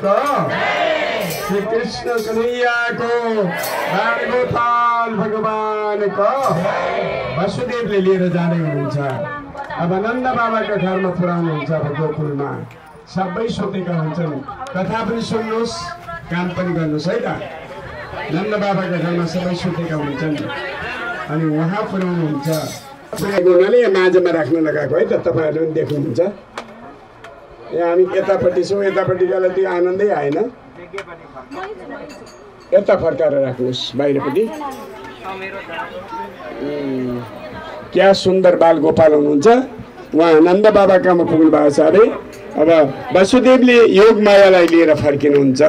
भगवानको श्री कृष्ण कन्हैयाको बालगोपाल भगवानको वसुदेवले लिएर जाँदै हुनुहुन्छ अब नन्द बाबाको घरमा पुऱ्याउनुहुन्छ अब गोकुलमा सबै सुतेका हुन्छन् कथा पनि सुन्नुहोस् काम पनि गर्नुहोस् है त नन्द बाबाको घरमा सबै सुतेका हुन्छन् अनि उहाँ पुऱ्याउनुहुन्छ पुऱ्याएको हुनाले माझमा राख्न लगाएको है त तपाईँहरूले पनि देख्नुहुन्छ हामी यतापट्टि छौँ यतापट्टि गएर त्यो आनन्दै आएन यता फर्काएर राख्नुहोस् बाहिरपट्टि क्या सुन्दर बाल गोपाल हुनुहुन्छ उहाँ नन्द बाबा कहाँमा पुग्नु भएको छ अरे अब वसुदेवले योग मायालाई लिएर फर्किनुहुन्छ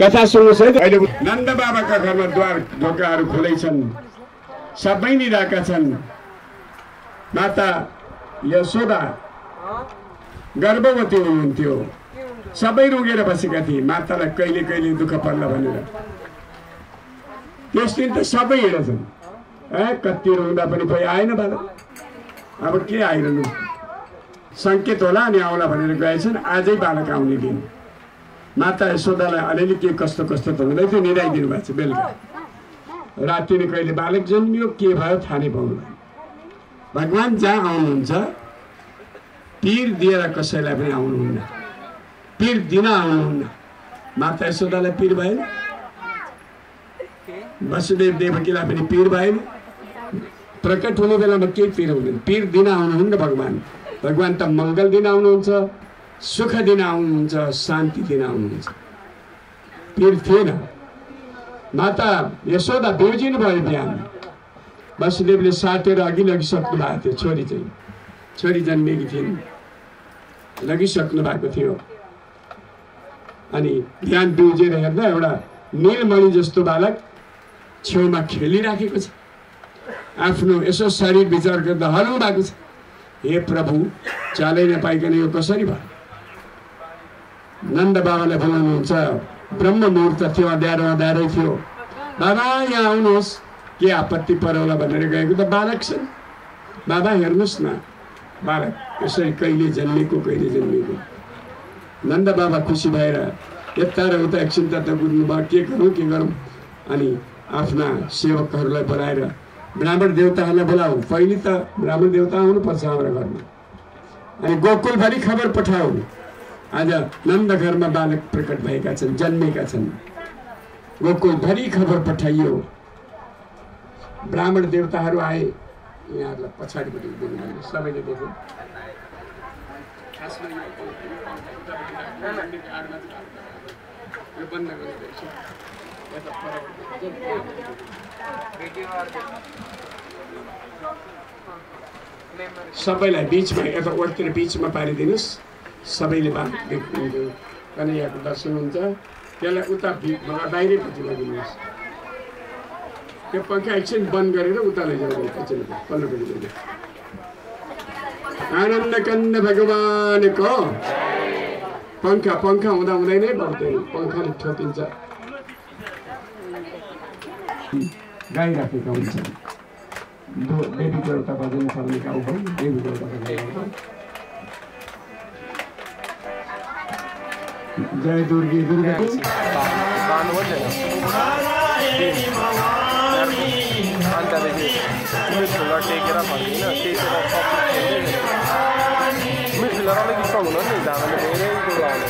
कथा सुन्नुहोस् है अहिले नन्द बाबाका घरमा द्वार ढोकाहरू खुलै छन् सबै निराएका छन् माता यशोदा गर्भवती हुनुहुन्थ्यो। सबै रुगेर बसेका थिए। मातालाई कहिले कहिले दुःख पर्ला भनेर। त्यस दिन त सबै हिँडेछन् ए कति रुँदा पनि कोही आएन बालक। अब के आइरहनु? सङ्केत होला अनि आउला भनेर गएछन्। आजै बालक आउने दिन। माता यशोदालाई अलिअलि के कस्तो कस्तो त हुँदै थियो निराइदिनु भएको छ बेलुका। राति नै कहिले बालक जन्मियो के भयो थाहा नै पाउनु भगवान् जहाँ आउनुहुन्छ पिर दिएर कसैलाई पनि आउनुहुन्न पिर दिन आउनुहुन्न माता यशोदालाई पिर भएन वसुदेव देवकीलाई पनि पिर भएन प्रकट हुने बेलामा केही पिर हुँदैन पिर दिन आउनुहुन्न भगवान् भगवान् त मङ्गल दिन आउनुहुन्छ सुख दिन आउनुहुन्छ शान्ति दिन आउनुहुन्छ पिर थिएन माता यशोदा बिउजिनु भयो बिहान वसुदेवले साटेर अघि लगिसक्नु भएको थियो छोरी चाहिँ छोरी जन्मेकी थिइन् लगिसक्नु भएको थियो। अनि बिहान बिउजेर हेर्दा एउटा निलमणि जस्तो बालक छेउमा खेलिराखेको छ। आफ्नो यसो शरीर विचार गर्दा हल्नु भएको छ। हे प्रभु चालै नपाइकन यो कसरी भयो? नन्द बाबाले बोलाउनुहुन्छ ब्रह्म मुहुर्त थियो अँध्यारो अँध्यारै थियो। बाबा यहाँ आउनुहोस्। के आपत्ति पऱ्यो भनेर गएको त बालक छन्। बाबा हेर्नुहोस् न। बालक यसरी कहिले जन्मेको कहिले जन्मेको? नन्द बाबा खुसी भएर यता र उता एकछिन तता बुझ्नुभयो के गरौँ के गरौँ? अनि आफ्ना सेवकहरूलाई बोलाएर ब्राह्मण देवताहरूलाई बोलाऊ। पहिले त ब्राह्मण देवता आउनुपर्छ हाम्रो घरमा। अनि गोकुलभरि खबर पठाऊ। आज नन्द घरमा बालक प्रकट भएका छन् जन्मेका छन्। गोकुलभरि खबर पठाइयो। ब्राह्मण देवताहरू आए। यहाँहरूलाई पछाडिपट्टि दिनु सबैले देख्यो सबैलाई बिचमा यता ओरतिर बिचमा पारिदिनुहोस्। सबैले बा देख्नुहुन्छ कन्हैयाको दर्शन हुन्छ। त्यसलाई उता बाहिरैपट्टि लगिदिनुहोस् त्यो पङ्खा एकछिन बन्द गरेर उता लैजाउनु एकछिन पल्लोपट्टि आनन्द कन्द भगवानको। पङ्खा पङ्खा हुँदा हुँदै नै बढ्दैन पङ्खाले ठोकिन्छ। गाइराखेका देवीको एउटा भजन छ भने गाउँ भयो देवीको एउटा भजन गाउँ भयो। जय दुर्गे दुर्गा अनि त्यहाँदेखि मिडफिल्डर टेकेर फर्किन टेकेर मिडफिल्डर अलिक स्ट्रङ हुनु नि जाँदा धेरै कुरो आउने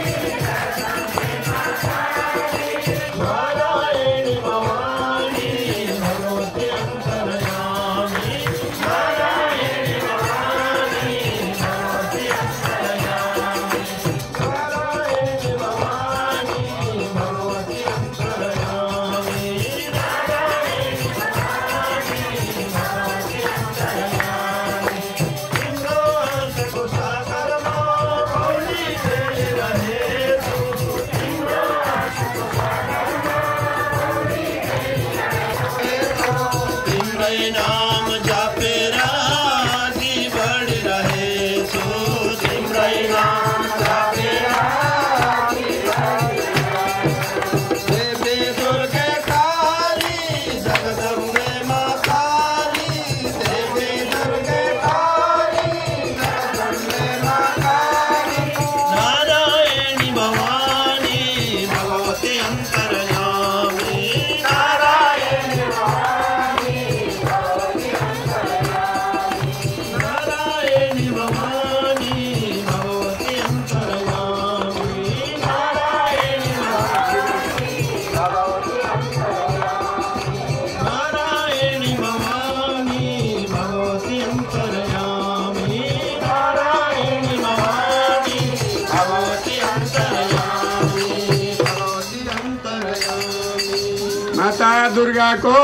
दुर्गाको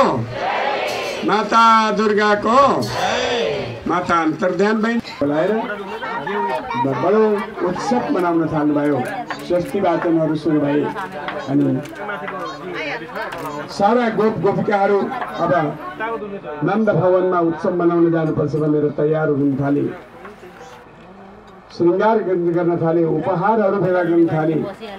माता दुर्गाको माता अन्तर्ध्यान भइ बोलाएर बडो उत्सव मनाउन थाल्नुभयो स्वस्ति वाचनहरू सुरु भए अनि सारा गोप गोपिकाहरू अब नन्द भवनमा उत्सव मनाउन जानुपर्छ भनेर तयार हुन थाले श्रृङ्गार गर्न थाले उपहारहरू भेला गर्न थाले